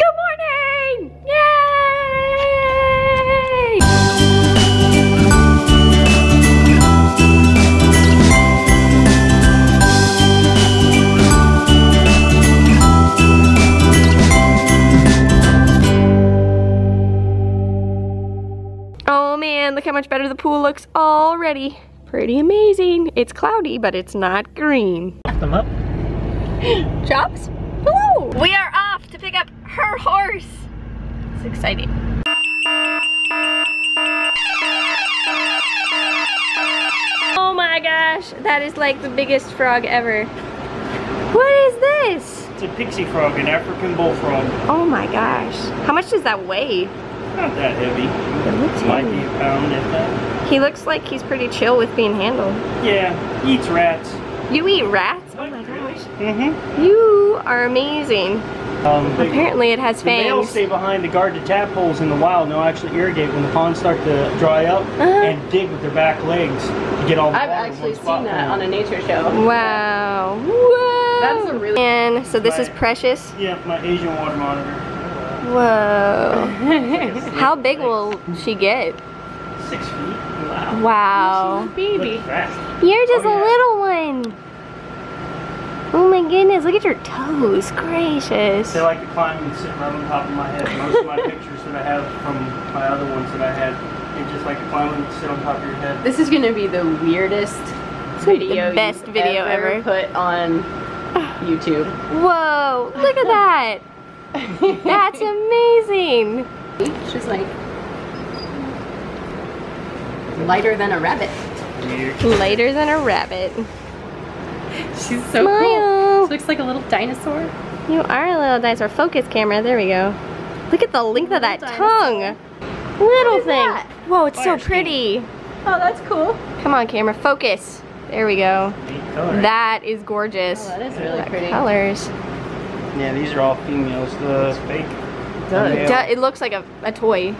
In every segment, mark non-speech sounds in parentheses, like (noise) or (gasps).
Good morning! Yay! Oh man, look how much better the pool looks already. Pretty amazing. It's cloudy, but it's not green. them up. (gasps) Chops? Hello! We are off to pick up her horse. It's exciting. Oh my gosh, that is like the biggest frog ever. What is this? It's a pixie frog, an African bullfrog. Oh my gosh. How much does that weigh? Not that heavy. It looks Might be a pound if that. He looks like he's pretty chill with being handled. Yeah, he eats rats. You eat rats? Oh my gosh. Mm-hmm. You are amazing. Um, the, Apparently it has the males fangs. stay behind to guard the tadpoles in the wild and they'll actually irrigate when the ponds start to dry up Uh-huh. and dig with their back legs to get all the I've water in actually one spot seen that on a nature show. Wow. Whoa. That is a really- And so this is precious. Yeah, my Asian water monitor. Whoa. (laughs) How big will she get? Six feet. Wow. Wow. Baby. Look fast. You're just Oh, a little one. Oh my goodness, look at your toes. Gracious. They like to climb and sit right on top of my head. Most of my (laughs) pictures that I have from my other ones that I had, they just like to climb and sit on top of your head. This is gonna be the weirdest It's video the best you've video ever, ever. put on YouTube. Whoa, look at that. (laughs) That's amazing. She's like lighter than a rabbit. Lighter than a rabbit. (laughs) She's so Smile. cool. She looks like a little dinosaur. You are a little dinosaur. Focus camera, there we go. Look at the length of that Little tongue. Little is thing. that? Whoa, it's oh, so Fire skin. pretty. Oh, that's cool. Come on, camera, focus. There we go. That is gorgeous. Oh, that is really That pretty. Colors. Yeah, these are all females. The fake. Does. male. It looks like a, a toy.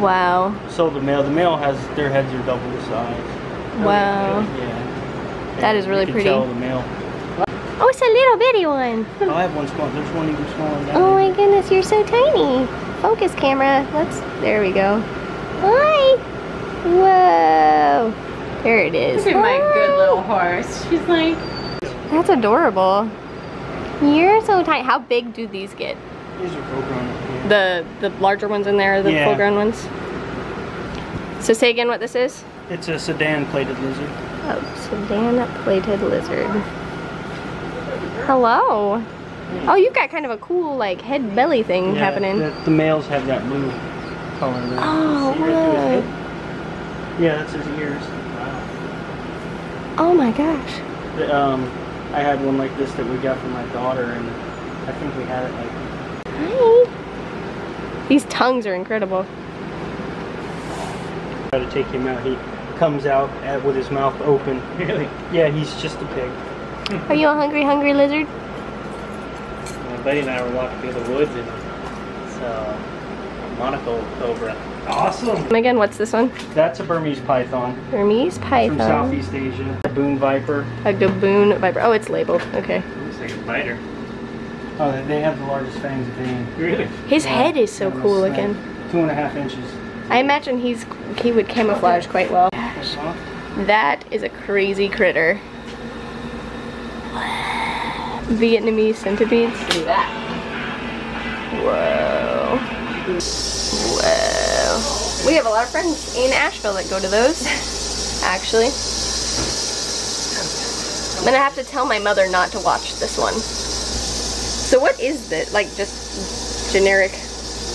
Wow. So the male, the male has their heads are double the size. Wow. Yeah. That is You really can pretty. Tell the male. Oh, it's a little bitty one. Oh, (laughs) I have one small. There's one even smaller. Down Oh my goodness, you're so tiny. Focus camera. Let's, there we go. Hi. Whoa. There it is. Look at my good little horse. She's like, That's adorable. You're so tiny. How big do these get? These are full grown. Yeah. The the larger ones in there, are the Yeah. full grown ones. So say again what this is. It's a Sudan plated lizard. Oh, Sudan plated lizard. Hello. Oh, you've got kind of a cool like head belly thing Yeah, happening. The, the males have that blue color there. Oh, right through his whoa. head? Yeah, that's his ears. Wow. Oh my gosh. The, um, I had one like this that we got from my daughter, and I think we had it like Hi. These tongues are incredible. try to take him out. He comes out at, with his mouth open. Really? Yeah, he's just a pig. Are you a hungry, hungry lizard? My buddy and I were walking through the woods and it's uh, a monocle cobra. Awesome. And again, what's this one? That's a Burmese python Burmese python. from. Southeast Asia. Baboon viper. A gaboon viper. Oh, it's labeled. Okay. Looks like a biter. Oh, they- they have the largest fangs of any. Really? His Yeah, head is so yeah, cool looking. Two and a half inches. I imagine he's he would camouflage quite well. That is a crazy critter. Vietnamese centipedes. look at that. Whoa. Whoa. We have a lot of friends in Asheville that go to those, (laughs) actually. I'm gonna have to tell my mother not to watch this one. So what is this? Like just generic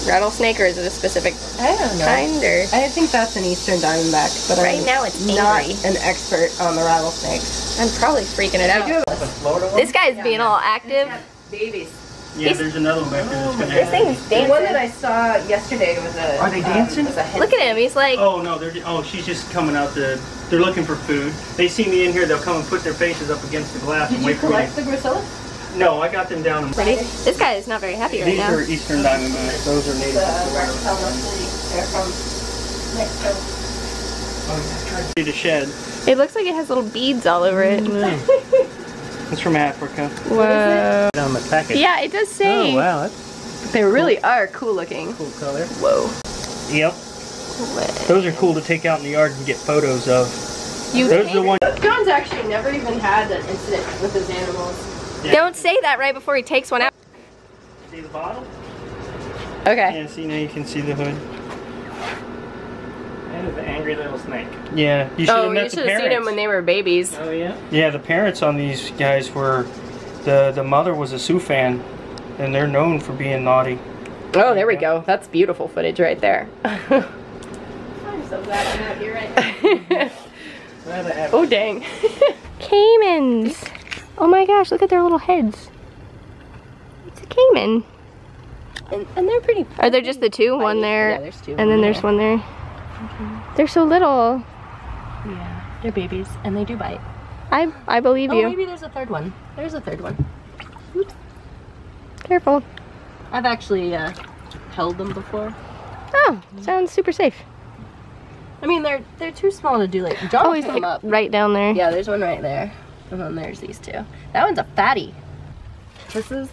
rattlesnake or is it a specific I don't know. kind or? I think that's an eastern diamondback, but Right I'm now it's not angry. an expert on the rattlesnakes. I'm probably freaking it out. Like a Florida one? This guy's being all active. Babies. Yeah, He's- there's another one back there that's gonna This have thing's babies. The one that I saw yesterday was a. Are they um, dancing? was Look at him. He's like, Oh no, they're oh she's just coming out to they're looking for food. They see me in here, they'll come and put their faces up against the glass Did and you wait for me. collect the gracillas? No, I got them down. In, pretty. This guy is not very happy right these now. These are eastern diamondbacks. Those are native. The to Florida. Rockefeller City. They're from Mexico. See the shed. It looks like it has little beads all over it. Mm-hmm. (laughs) It's from Africa. Whoa. on the package. Yeah, it does say. Oh wow, that's They really are cool looking. Cool color. Whoa. Yep. Those are cool to take out in the yard and get photos of. You Those are the ones. John's actually never even had an incident with his animals. Yeah. Don't say that right before he takes one out. See the bottle? Okay. Yeah, see now you can see the hood. That is an angry little snake. Yeah, you should have Oh, met you the should have seen him when they were babies. Oh yeah. Yeah, the parents on these guys were, the the mother was a Suphan, and they're known for being naughty. Oh, there we go. That's beautiful footage right there. (laughs) I'm so glad I'm out here right (laughs) Rather have Oh, dang. (laughs) Caimans. Oh my gosh, look at their little heads. It's a caiman. And, and they're pretty. Are there just the two? One Yeah, there, there's two. and then there's one there. They're so little. Yeah, they're babies and they do bite. I I believe Oh, you. maybe there's a third one. There's a third one. Oops. Careful. I've actually uh, held them before. Oh, sounds super safe. I mean, they're they're too small to do like. John Oh, he's like up. right down there. Yeah, there's one right there, and then there's these two. That one's a fatty. This is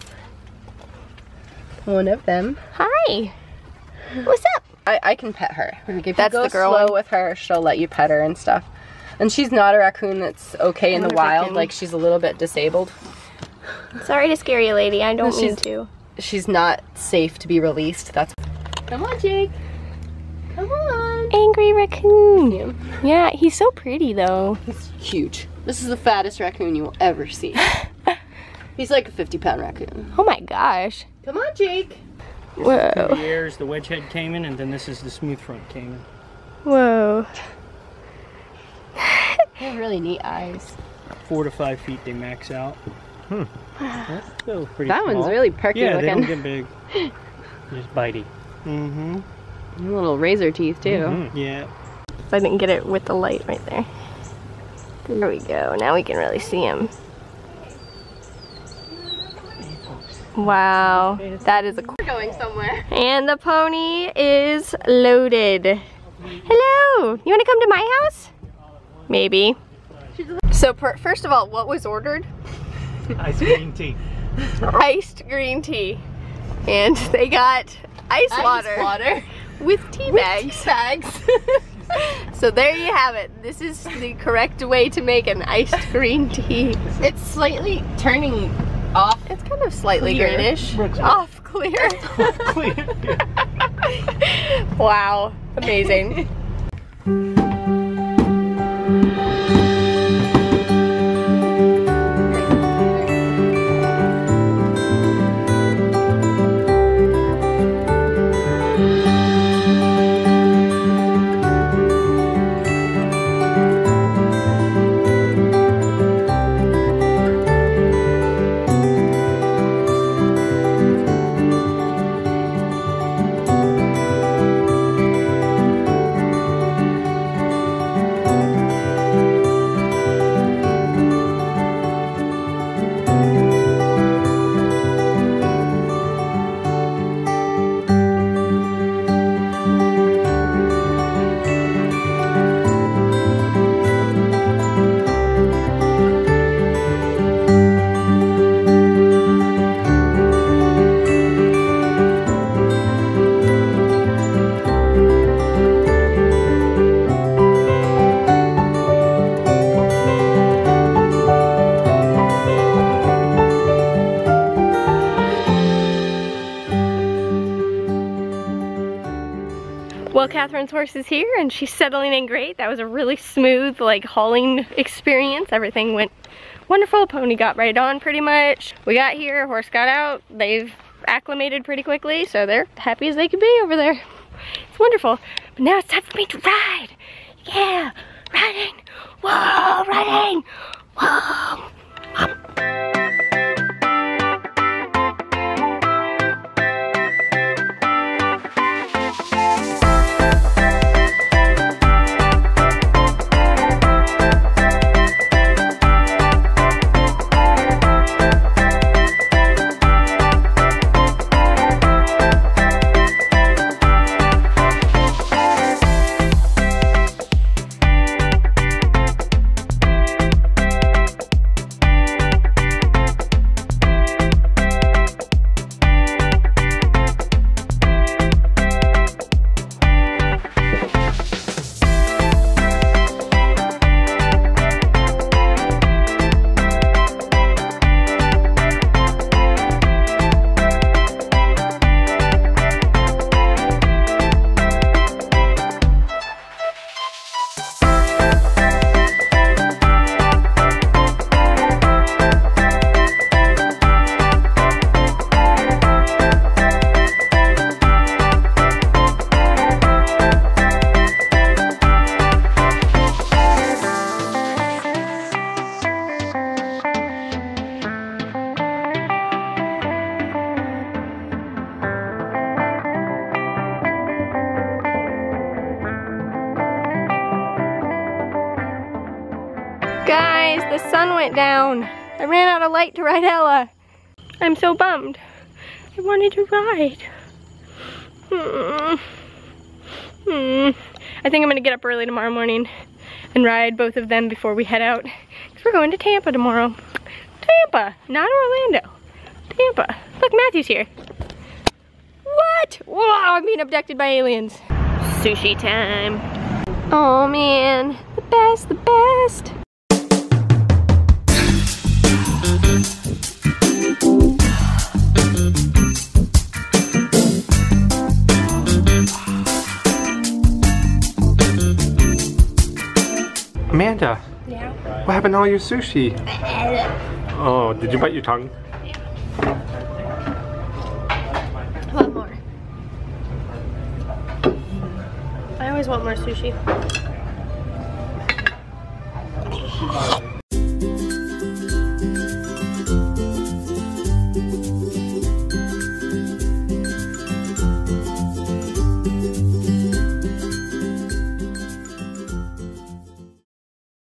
one of them. Hi. What's up? I, I can pet her. If That's you go the girl slow one? with her, she'll let you pet her and stuff. And she's not a raccoon that's okay in the wonder if I wild. can- Like she's a little bit disabled. Sorry to scare you, lady. I don't No, mean to. She's not safe to be released. That's. Come on, Jake. Come on. Angry raccoon. Yeah, he's so pretty though. He's huge. This is the fattest raccoon you will ever see. (laughs) He's like a 50 pound raccoon. Oh my gosh. Come on, Jake. Whoa. The ears, the wedgehead caiman, and then this is the smooth front caiman. Whoa. (laughs) They have really neat eyes. Four to five feet they max out. That's still pretty That small. one's really perky Yeah, they don't get big. (laughs) just bitey. Mm-hmm. Little razor teeth too. Mm -hmm. Yeah. I didn't get it with the light right there. There we go. Now we can really see him. Wow, that is a cool. We're going somewhere. And the pony is loaded. Hello, you want to come to my house? Maybe. So per first of all, what was ordered? (laughs) Iced green tea. (laughs) Iced green tea. And they got ice, water, water. (laughs) with tea bags. bags. So there you have it. This is the correct way to make an iced green tea. it's slightly turning off. It's kind of slightly Clear. greenish. Brooks, Off clear. (laughs) (laughs) wow. Amazing. (laughs) Catherine's horse is here and she's settling in great. That was a really smooth, like, hauling experience. Everything went wonderful. Pony got right on pretty much. We got here, horse got out. They've acclimated pretty quickly, so they're happy as they could be over there. It's wonderful. But now it's time for me to ride. Yeah, riding. Whoa, riding. Whoa. Went down. I ran out of light to ride Ella. I'm so bummed. I wanted to ride. Hmm. Hmm. I think I'm gonna get up early tomorrow morning and ride both of them before we head out. Because we're going to Tampa tomorrow. Tampa, not Orlando. Tampa. Look, Matthew's here. What? Wow, I'm being abducted by aliens. Sushi time. Oh man, the best, the best. Happened to all your sushi? (laughs) Oh, did you bite your tongue? want more. I always want more sushi.